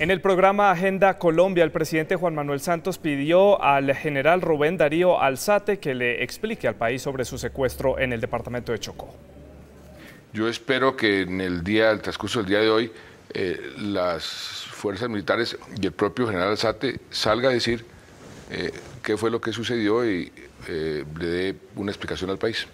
En el programa Agenda Colombia, el presidente Juan Manuel Santos pidió al general Rubén Darío Alzate que le explique al país sobre su secuestro en el departamento de Chocó. Yo espero que en el día, el transcurso del día de hoy, eh, las fuerzas militares y el propio general Alzate salga a decir eh, qué fue lo que sucedió y eh, le dé una explicación al país.